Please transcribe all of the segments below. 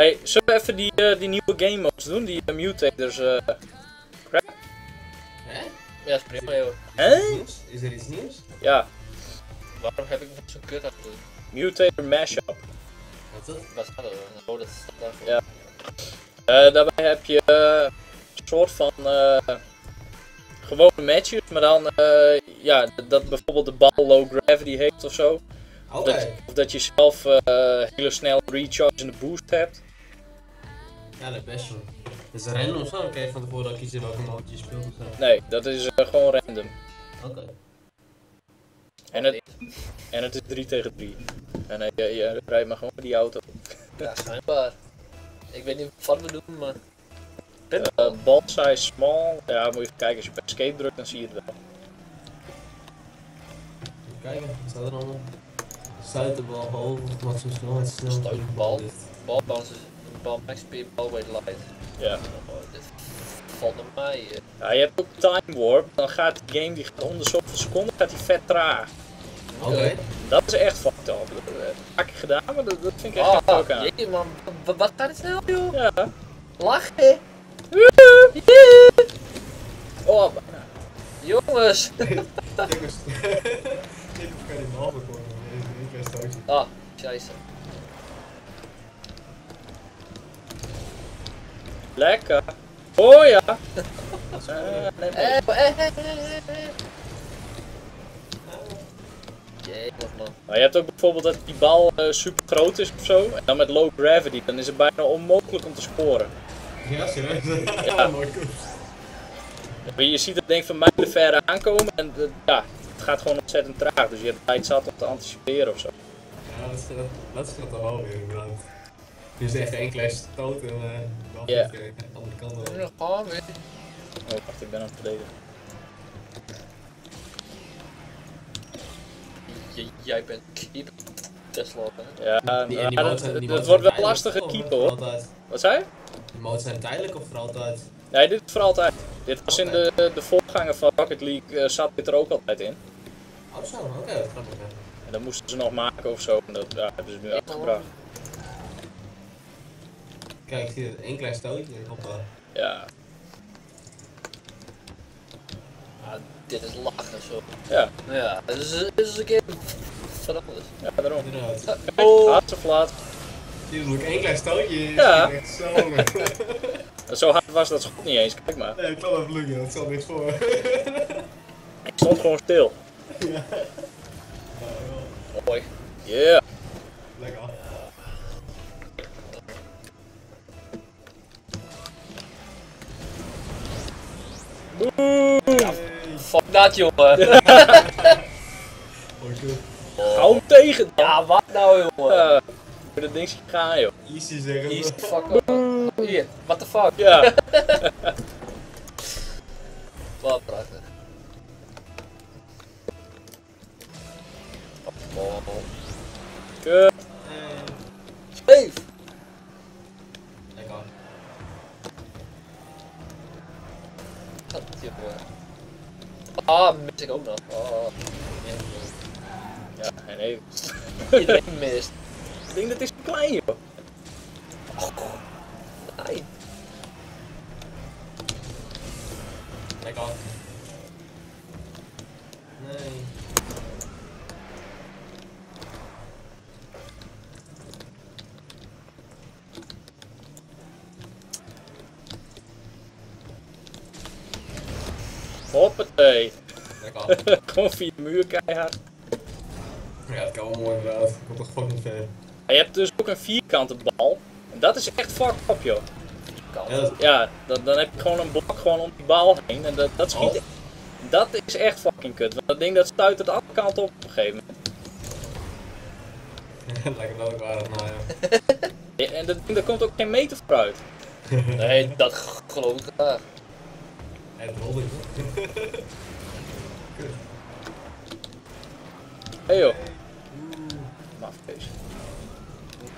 Hey, zullen we even die, eh, die nieuwe game modes doen? Die uh, mutators. eh Hè? Ja, is prima joh. Hè? Nieuws? Is er iets nieuws? Ja, Waarom heb ik nog zo'n kut aan doen? mutator mashup. Wat is dat? Wat staat er? Oh, dat staat daarvoor. Ja. Eh, daarbij heb je eh, een soort van eh, gewone matches, maar dan eh, ja, dat bijvoorbeeld de bal low gravity heeft of zo. Oké. Of, dat, of dat je zelf eh, hele snel recharge in de boost hebt. Ja, dat best wel. Is random zo? Dan kan je van tevoren al kiezen welke mode je speelt of zo. Nee, dat is eh, gewoon random. Oké. En het, en het is 3 tegen 3. En eh, je, je rijdt maar gewoon met die auto. Ja, schijnbaar. Ik weet niet wat we doen, maar... Uh, ball size small. Ja, moet je even kijken. Als je op escape drukt, dan zie je het wel. Even kijken, wat staat er allemaal? Sluit de bal hoog, maximum snelheid, snel. Sluit de bal. Bal bounces, bal max speed, bal weight light. Ja. Oh, dit valt naar mij. eh. ja. Je hebt ook time warp. Dan gaat die game die gaat om de zoveel seconden gaat die vet traag. Oké. Dat is echt fucked up. Dat heb ik vaak gedaan, maar dat, dat vind ik echt echt ook aan. jeetje man, wat, wat gaat het snel joh? Ja. Lachen! Oh, bijna. Jongens! Ik was... Ik kan die bal bekomen, ik ben. Ah, scheisse. Lekker. Oh ja. Maar je hebt ook bijvoorbeeld dat die bal eh, super groot is of zo. En dan met low gravity, dan is het bijna onmogelijk om te scoren. Ja, serieus? Ja. goed. Maar Je ziet het denk ik van mijlen ver aankomen en eh, ja, het gaat gewoon ontzettend traag. Dus je hebt tijd zat om te anticiperen of zo. Ja, dat scheelt, dat scheelt dan wel weer inderdaad. Je is echt één klein stoot en eh dan Ja. de andere kant we. Oh, wacht, ik ben aan het verdedigen. J- jij bent keeper. Hè? Ja, Die, ja, en die dat, zijn- dat, dat wordt wel lastige keeper hoor. Altijd. Wat zei je? Die modes zijn tijdelijk of voor altijd? Nee, dit is voor altijd. Dit was in de, de voorganger van Rocket League, eh, zat dit er ook altijd in. Oh zo, oké, dat grappig. En dan moesten ze nog maken of zo. En dat ja, hebben ze nu uitgebracht. Kijk, ik zie het één klein stootje hoppa. Ja, Ah, dit is lachen zo. ja, Ja, dit is, dit is een keer wat anders. ja, daarom. Inderdaad. Oh. hartstivlaat. Zie je, dat één klein stootje is Ja. echt zo. Zo hard was dat schot niet eens, kijk maar. nee, ik kan even lukken, dat zal niks voor. Ik stond gewoon stil. Mooi. Yeah. Fuck dat jongen. Hou hem tegen ja, wat nou jongen? Moet dat ding zien gaan joh. Easy zeggen. Easy fuck up. Hier, what the fuck? Ja. Wat prachtig. Oh, Kut. Ah, mis ik ook nog. Oh, Ja, en nee. iedereen mist. Ik denk dat is klein joh. Nee. Lekker. Nee. Lekker. gewoon via de muur keihard. Ja, dat kan wel mooi inderdaad. Komt toch fucking ver. En je hebt dus ook een vierkante bal. En dat is echt fucked up joh. Ja, dat Ja, dan, dan heb je gewoon een blok gewoon om die bal heen. En dat, dat schiet... Oh. Dat is echt fucking kut. Want dat ding dat stuit de andere kant op op een gegeven moment. Lekker dat ook waar ja. Ja, En dat ding daar komt ook geen meter vooruit. Nee, dat geloof ik graag. Hey, het rolde. Hé hey, joh. Mafkees.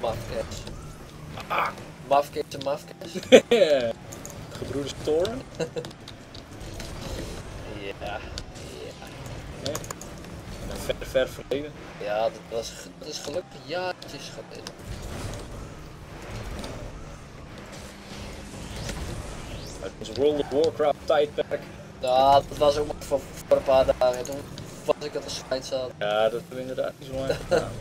Mafkees. Mafkees en mafkees. Gebroeders Toren. Ja. Ja. Ver, ver verleden. Ja, dat, was, dat is gelukkig jaartjes geleden. Dus World of Warcraft tijdperk. Ja, dat was ook maar voor, voor een paar dagen. Toen was ik dat de schijt zat. Ja, dat hebben we inderdaad niet zo lang gedaan.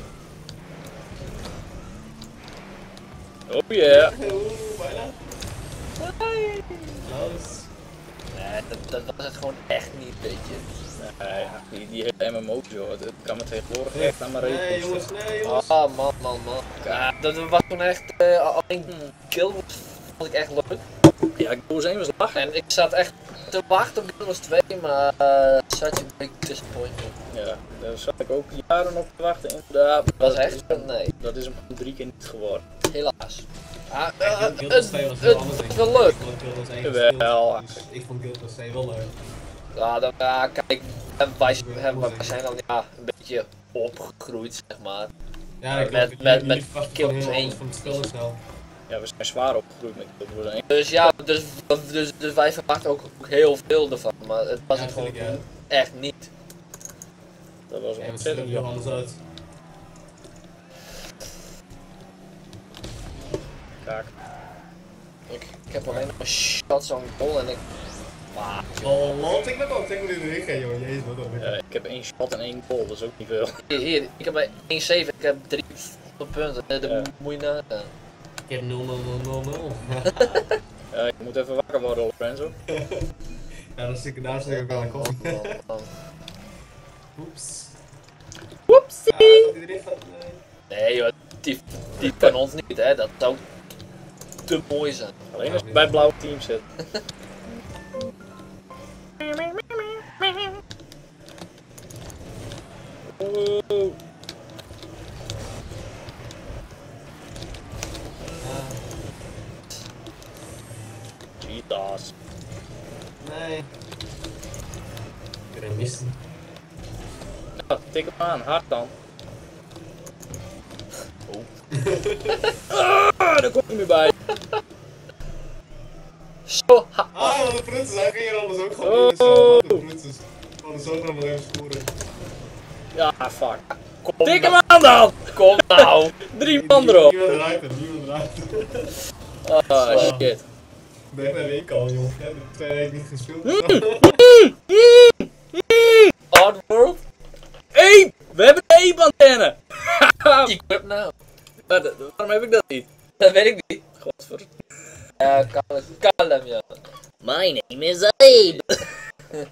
Oh yeah. Oeh, bijna. Nee, dat, dat was het gewoon echt niet, weet je. Nee, ja, die, die hele MMO's joh, dat kan me tegenwoordig echt aan mijn reet Nee, jongens, nee, jongens. Ah, man, man, man. Ja, dat was toen echt, eh, alleen Guild Wars vond ik echt leuk. Ja, Goes 1 was lachen. En ik zat echt te wachten op Guild Wars 2, maar uh, such a big disappointment. Ja, daar zat ik ook jaren op te wachten inderdaad. Dat was Dat echt, is- nee, Dat is hem drie keer niet geworden. helaas. Ah, Ja, eh, Guild- Guild het Wars 2 was anders, denk was ik. wel leuk. Ik vond Guild Wars 1 Jawel. gespeeld, dus ik vond Guild Wars 2 wel leuk. Ja, dan, ja, kijk, en wij, hebben- wij zijn dan ja, een beetje opgegroeid, zeg maar. Ja, ik Met- met, met- met, anders van het spel. Ja, we zijn zwaar opgegroeid met Guild Wars 1. Dus ja, dus, dus, dus wij verwachten ook heel veel ervan, maar het was Ja, het gewoon natuurlijk, echt niet. Dat was Ja, ziet er ontzettend heel anders uit. Kaak. Ik, ik heb alleen nog een shot zo'n goal en ik... Maar, Oh, lol, tik me op, tik me erin joh. Jezus, wat dan. Ja, ik heb één shot en één goal, dat is ook niet veel. hier, hier, ik heb bij 1-7, ik heb 3 punten, Eh, dat Ja. moet je nagaan. Ik heb 0 0 0 0 0. Ja, je moet even wakker worden, Lorenzo. Ja, dan zit ik daar zit ik ook wel een man. Oeps. Dat erin gaat. Nee. Nee joh, die, die van ons niet hè, dat zou te mooi zijn. Alleen als je bij blauw team zit. Oh, Ah, cheetahs. nee. Ik ben een missen. Nou, tik hem aan, hard dan. Oh. ah, daar komt hij meer bij. Zo, ha, Ah, wat de prinses, hij ging hier anders ook gewoon Oh. in. Zo, prinses. Oh, maar even scoren. Ja, fuck. kom, Tik hem nou, aan dan! kom nou. Drie man erop. Niemand eruit, niemand eruit. Ah, shit. Ik ben de week al, jongen. Ik heb twee weken niet gespeeld. Oddworld, Eep! We hebben een eep-antenne! equip nou. Waarom heb ik dat niet? Dat weet ik niet. Godver. Ja, kalm, kalm ja. My name is Abe.